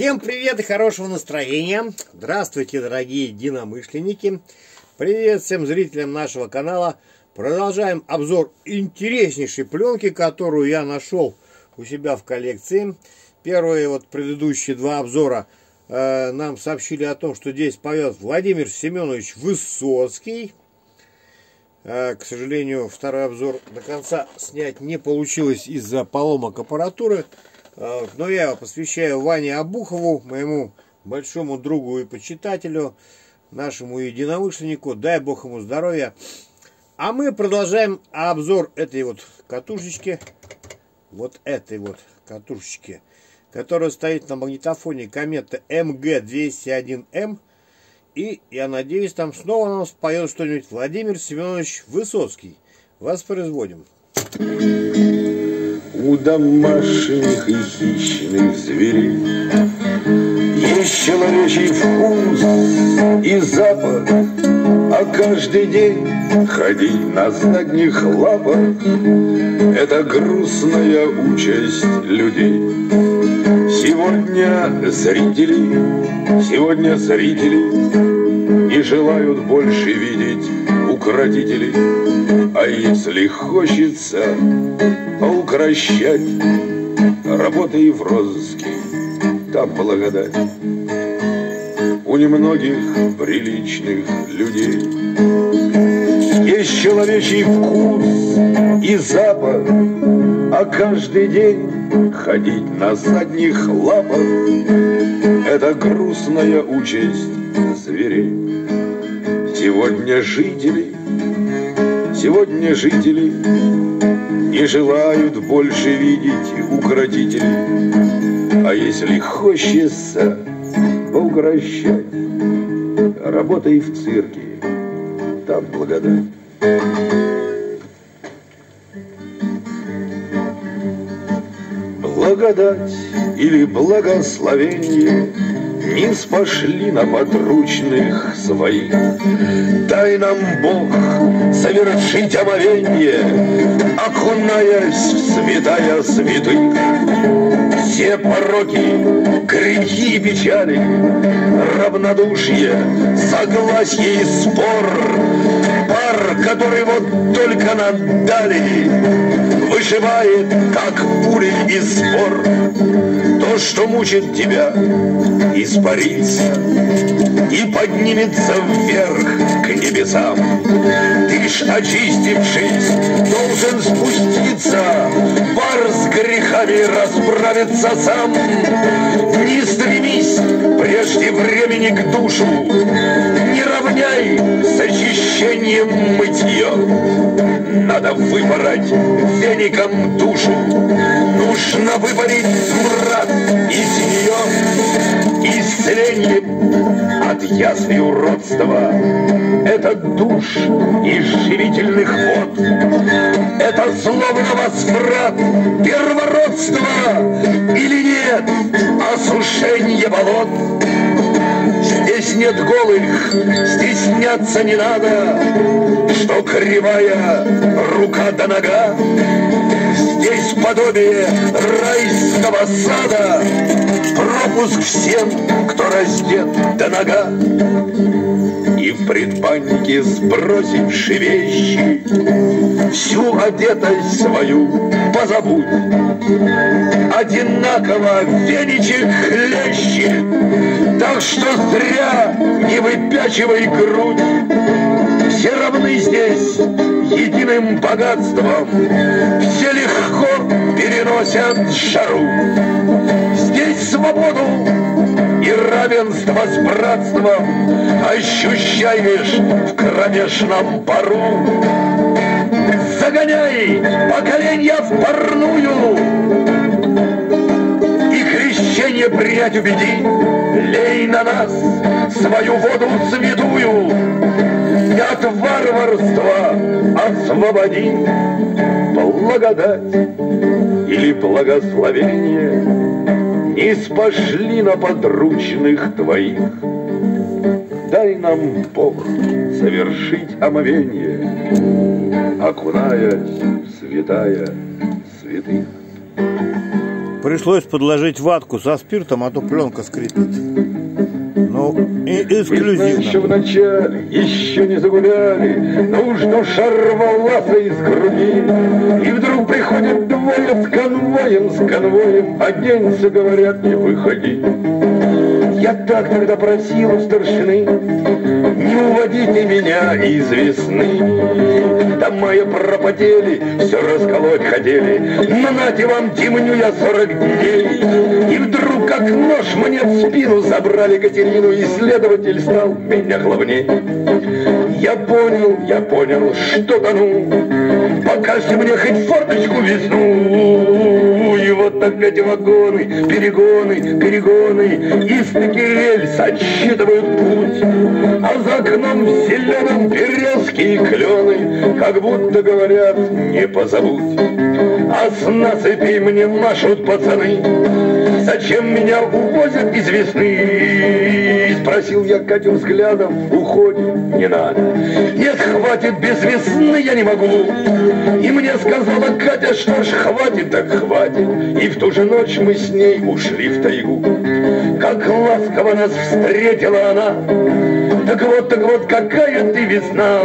Всем привет и хорошего настроения! Здравствуйте, дорогие единомышленники! Привет всем зрителям нашего канала! Продолжаем обзор интереснейшей пленки, которую я нашел у себя в коллекции. Первые вот предыдущие два обзора э, нам сообщили о том, что здесь поет Владимир Семенович Высоцкий. Э, к сожалению, второй обзор до конца снять не получилось из-за поломок аппаратуры. Э, но я его посвящаю Ване Обухову, моему большому другу и почитателю, нашему единомышленнику. Дай Бог ему здоровья. А мы продолжаем обзор этой вот катушечки. Вот этой вот катушечки, которая стоит на магнитофоне Комета МГ-201М. И, я надеюсь, там снова нам споет что-нибудь Владимир Семенович Высоцкий. Воспроизводим. У домашних и хищных зверей. Есть человечий вкус и запах А каждый день ходить на задних лапах Это грустная участь людей. Сегодня зрители, сегодня зрители Не желают больше видеть укротителей А если хочется поукращать Работай в розыске, там благодать. У немногих приличных людей Есть человечий вкус и запах А каждый день ходить на задних лапах Это грустная участь зверей. Сегодня жители, сегодня жители Не желают больше видеть укротителей. А если хочется поугрощать Работай в цирке, там благодать. Благодать или благословение не спошли на подручных своих. Дай нам Бог совершить омовенье, Окунаясь в святая святых. Все пороки, грехи и печали, Равнодушие, согласие и спор, Пар, который вот только нам дали, Вышивает, как пули из спор, То, что мучит тебя, испарится И поднимется вверх к небесам. Ты ж, очистившись, должен спуститься, Пар с грехами расправиться сам. Не стремись прежде времени к душу, Не равняй с очищением мытье. Надо выпороть веником душу, Нужно выпарить смрад из нее, Исцеление от язв и уродства. Это душ из живительных вод, Это словно возврат первородства Или нет осушение болот. Здесь нет голых, стесняться не надо, Что кривая рука до нога. Здесь подобие райского сада, Пропуск всем, кто раздет до нога. И в предбаннике сбросивши вещи, Всю одетость свою позабудь. Одинаково веничек хлещет, Так что зря не выпячивай грудь. Все равны здесь единым богатством, Все легко переносят жару. Здесь свободу и равенство с братством Ощущаешь в кромешном пару. Загоняй поколения в парную И крещение принять убеди Лей на нас свою воду святую И от варварства освободи Благодать или благословение Не спошли на подручных твоих Дай нам, Бог, совершить омовение окунаясь в святая святых. Пришлось подложить ватку со спиртом, а то пленка скрипит. Ну, и эксклюзивно. Еще в начале, еще не загуляли, Нужно рвался из груди. И вдруг приходят двое с конвоем, с конвоем, Оденься, говорят, не выходи. Я так тогда просил у старшины, Не уводите меня из весны. Дома я пропотели, все расколоть хотели, Но нате вам темню я сорок дней. Спину забрали Катерину, И следователь стал меня главней. Я понял, я понял, что тону, Покажите мне хоть форточку весну. И вот так эти вагоны, перегоны, перегоны, Из таки рельс отсчитывают путь, А за окном в зеленом березки и клены, Как будто говорят, не позабудь. А с насыпи мне машут пацаны, Зачем меня увозят из весны? Спросил я Катю взглядом, уходим, не надо. Нет, хватит, без весны я не могу. И мне сказала Катя, что ж, хватит, так хватит. И в ту же ночь мы с ней ушли в тайгу. Как ласково нас встретила она. Так вот, так вот, какая ты весна.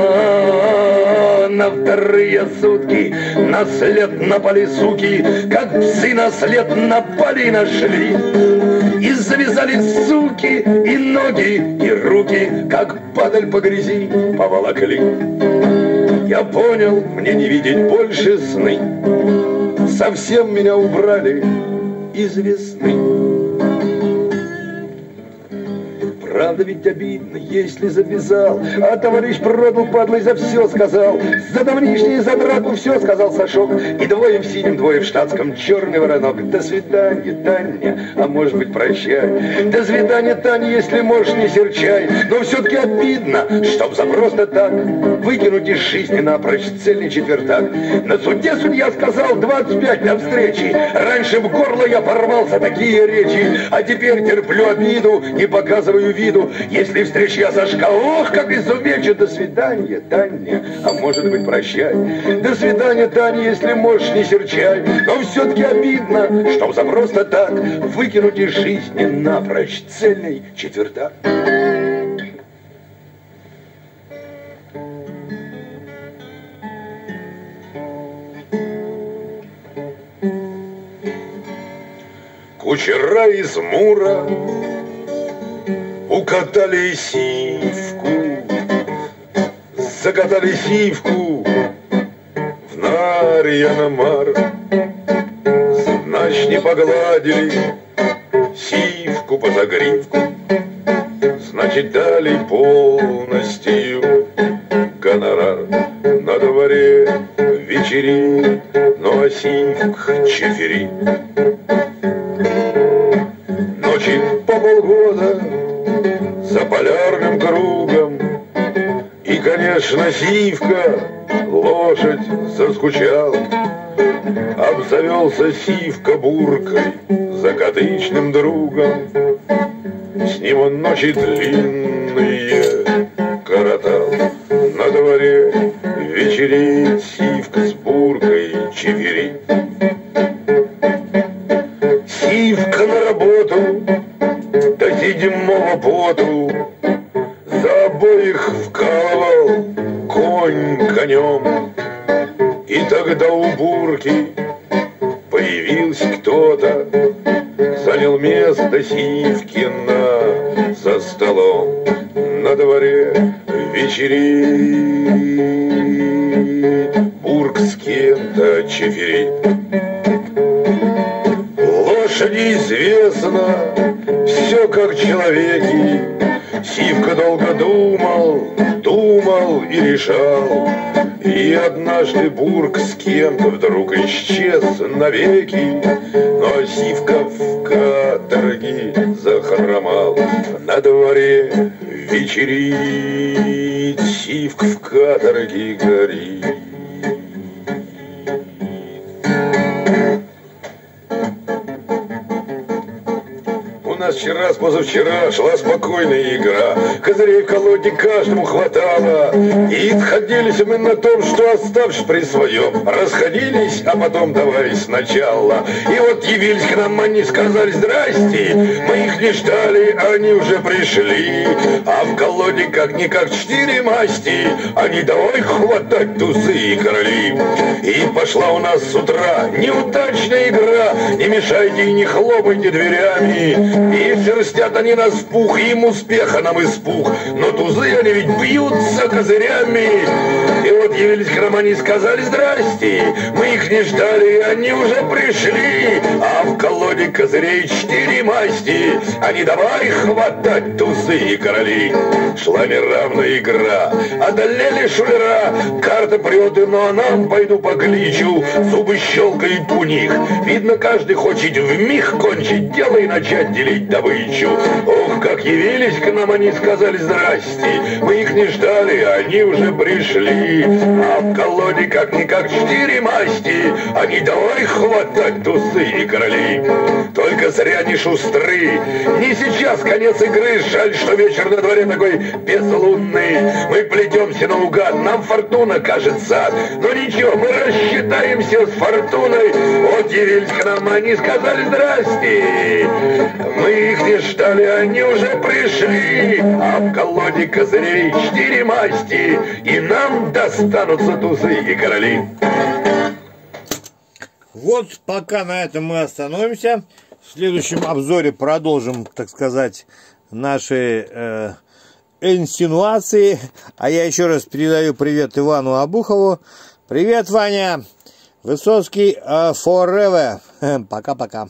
На вторые сутки на след напали суки, Как псы на след напали и нашли. Завязали суки и ноги, и руки, Как падаль по грязи поволокли. Я понял, мне не видеть больше сны. Совсем меня убрали из весны. Правда ведь обидно, если завязал, а товарищ продал, падлой за все сказал. За давнишний, за драку все сказал Сашок, и двое в синем, двое в штатском, черный воронок. До свидания, Таня, а может быть прощай. До свидания, Таня, если можешь, не серчай. Но все-таки обидно, чтоб за просто так выкинуть из жизни напрочь цельный четвертак. На суде судья сказал 25 на встрече. Раньше в горло я порвал за такие речи, а теперь терплю обиду и показываю вид виду, если встречу я Сашка, ох, как изувечу, до свидания, Таня, а может быть прощай. До свидания, Таня, если можешь, не серчай, но все-таки обидно, что за просто так выкинуть из жизни напрочь. Цельный четвертак. Кучера из Мура укатали сивку, закатали сивку в наре на мар. Значит, не погладили сивку по загривку, значит, дали полностью гонорар. На дворе вечери, но а сивк чефери. И, конечно, Сивка, лошадь заскучал, Обзавелся Сивка буркой, закадычным другом. С ним он ночи длинные коротал. На дворе вечерит Сивка с буркой чеверит. Сивка на работу седьмого поту За обоих вкалывал конем И тогда у бурки появился кто-то Занял место Сивкина за столом На дворе вечерит Бурк с кем-то чеферит Лошади известно все как человеки. Сивка долго думал, думал и решал. И однажды Бург с кем-то вдруг исчез навеки. Но Сивка в каторге захромал. На дворе вечерит, Сивка в каторге горит. Вчера с позавчера шла спокойная игра. Козырей колоде каждому хватало. И сходились мы на том, что оставшись при своем, расходились, а потом давай сначала. И вот явились к нам они, сказали здрасте. Мы их не ждали, они уже пришли. А в колоде как-никак четыре масти. Они давай хватать тузы и короли. И пошла у нас с утра неудачная игра. Не мешайте и не хлопайте дверями. И шерстят они нас пух, им успеха нам испух. Но тузы они ведь бьются козырями. И вот явились к они, сказали здрасте. Мы их не ждали, они уже пришли. А в колоде козырей четыре масти. Они давай хватать тузы и короли. Шла неравная игра, одолели шулера. Карта прет, но нам пойду покличу. Зубы щелкают у них. Видно, каждый хочет в миг кончить дело и начать делить добычу. Ох, как явились к нам, они сказали здрасте. Мы их не ждали, они уже пришли. А в колоде как-никак четыре масти. Они давай хватать тусы и короли. Только зря не шустры. Не сейчас конец игры. Жаль, что вечер на дворе такой безлунный. Мы плетемся наугад, нам фортуна кажется. Но ничего, мы рассчитаемся с фортуной. Вот явились к нам, они сказали здрасте. Мы их не ждали, они уже пришли. А в колоде козырей четыре масти. И нам достанутся тузы и короли. Вот пока на этом мы остановимся. В следующем обзоре продолжим, так сказать, наши э, инсинуации. А я еще раз передаю привет Ивану Абухову. Привет, Ваня! Высоцкий uh, forever. Пока-пока.